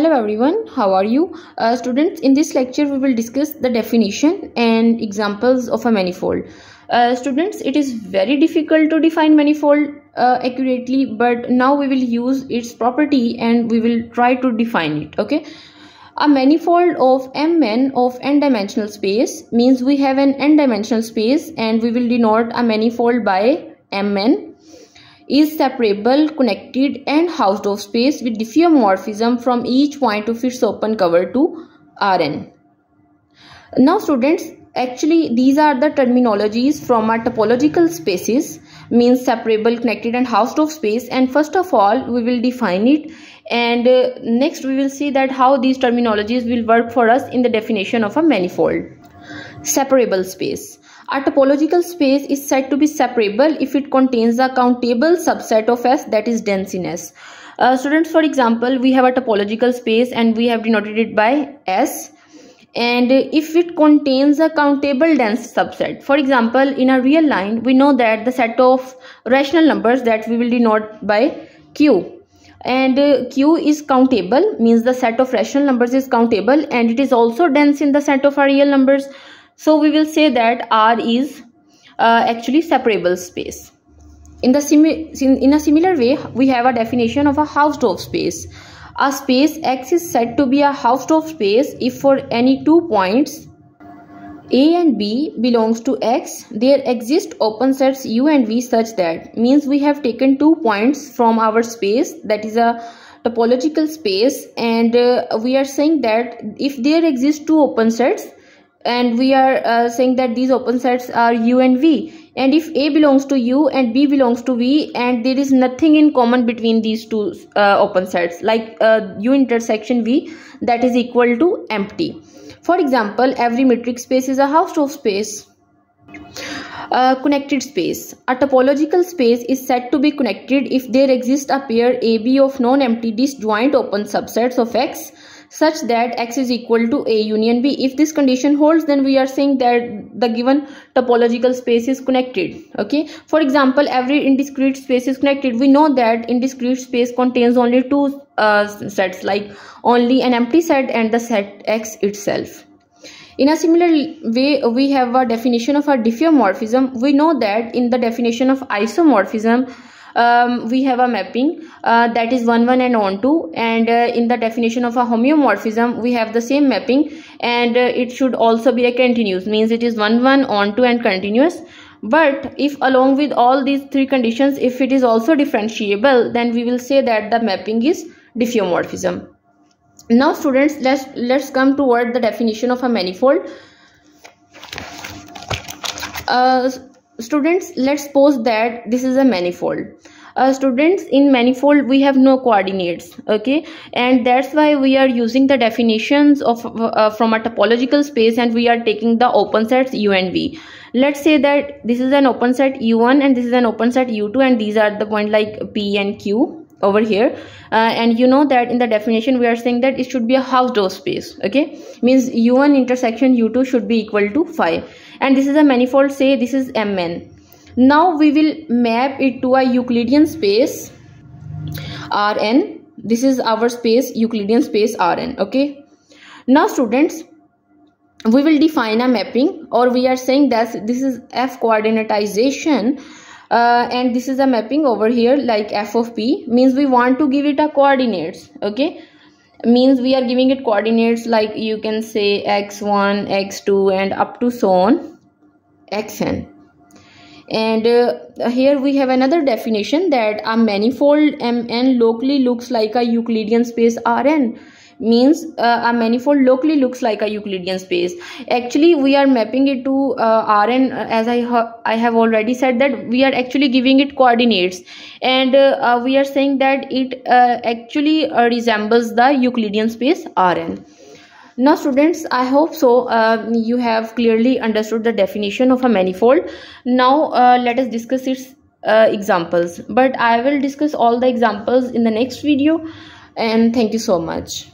hello everyone. How are you? Uh, students in this lecture we will discuss the definition and examples of a manifold. Uh, students it is very difficult to define manifold uh, accurately but now we will use its property and we will try to define it okay? A manifold of mn of n-dimensional space means we have an n-dimensional space and we will denote a manifold by mn is separable, connected and Hausdorff space with diffeomorphism from each point of its open cover to Rn. Now students, actually these are the terminologies from our topological spaces means separable, connected and Hausdorff space and first of all we will define it and uh, next we will see that how these terminologies will work for us in the definition of a manifold. Separable space a topological space is said to be separable if it contains a countable subset of S that is dense in S. Uh, students, for example, we have a topological space and we have denoted it by S. And if it contains a countable dense subset, for example, in a real line, we know that the set of rational numbers that we will denote by Q and uh, q is countable means the set of rational numbers is countable and it is also dense in the set of real numbers so we will say that R is uh, actually separable space. In, the in, in a similar way, we have a definition of a Hausdorff space. A space X is said to be a Hausdorff space if for any two points a and B belongs to X, there exist open sets U and V such that means we have taken two points from our space that is a topological space and uh, we are saying that if there exist two open sets and we are uh, saying that these open sets are u and v and if a belongs to u and b belongs to v and there is nothing in common between these two uh, open sets like uh, u intersection v that is equal to empty for example every metric space is a Hausdorff space uh, connected space. A topological space is said to be connected if there exists a pair AB of non-empty disjoint open subsets of X such that x is equal to a union b. If this condition holds then we are saying that the given topological space is connected okay? For example every indiscrete space is connected. We know that indiscrete space contains only two uh, sets like only an empty set and the set x itself. In a similar way, we have a definition of a diffeomorphism. We know that in the definition of isomorphism, um, we have a mapping uh, that is 1 1 and onto and uh, in the definition of a homeomorphism we have the same mapping. And uh, it should also be a continuous means it is 1 1 onto and continuous. But if along with all these three conditions if it is also differentiable then we will say that the mapping is diffeomorphism. Now students let's let's come toward the definition of a manifold. Uh, students let's suppose that this is a manifold. Uh, students in manifold we have no coordinates okay? And that's why we are using the definitions of uh, from a topological space and we are taking the open sets u and v. Let's say that this is an open set u1 and this is an open set u2 and these are the point like p and q over here. Uh, and you know that in the definition we are saying that it should be a Hausdorff space okay? Means u1 intersection u2 should be equal to phi and this is a manifold say this is mn now we will map it to a euclidean space rn this is our space euclidean space rn okay? Now students we will define a mapping or we are saying that this is f coordinatization uh, and this is a mapping over here like f of p means we want to give it a coordinates okay? Means we are giving it coordinates like you can say x1 x2 and up to so on xn. And uh, here we have another definition that a manifold mn locally looks like a euclidean space rn means uh, a manifold locally looks like a Euclidean space. Actually, we are mapping it to uh, Rn as I, ha I have already said that we are actually giving it coordinates and uh, uh we are saying that it uh, actually uh, resembles the Euclidean space Rn. Now students, I hope so you have clearly understood the definition of a manifold. Now let us discuss its examples but I will discuss all the examples in the next video and thank you so much.